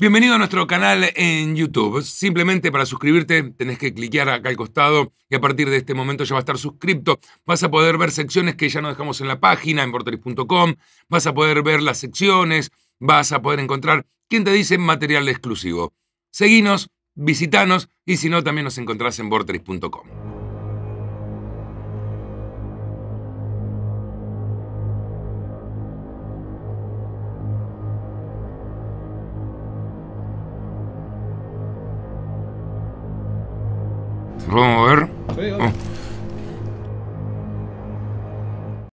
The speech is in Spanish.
Bienvenido a nuestro canal en YouTube. Simplemente para suscribirte tenés que cliquear acá al costado y a partir de este momento ya va a estar suscripto. Vas a poder ver secciones que ya no dejamos en la página, en vorteris.com. Vas a poder ver las secciones. Vas a poder encontrar quién te dice material exclusivo. Seguinos, visitanos y si no también nos encontrás en vorteris.com. Vamos a ver. Sí, Oh.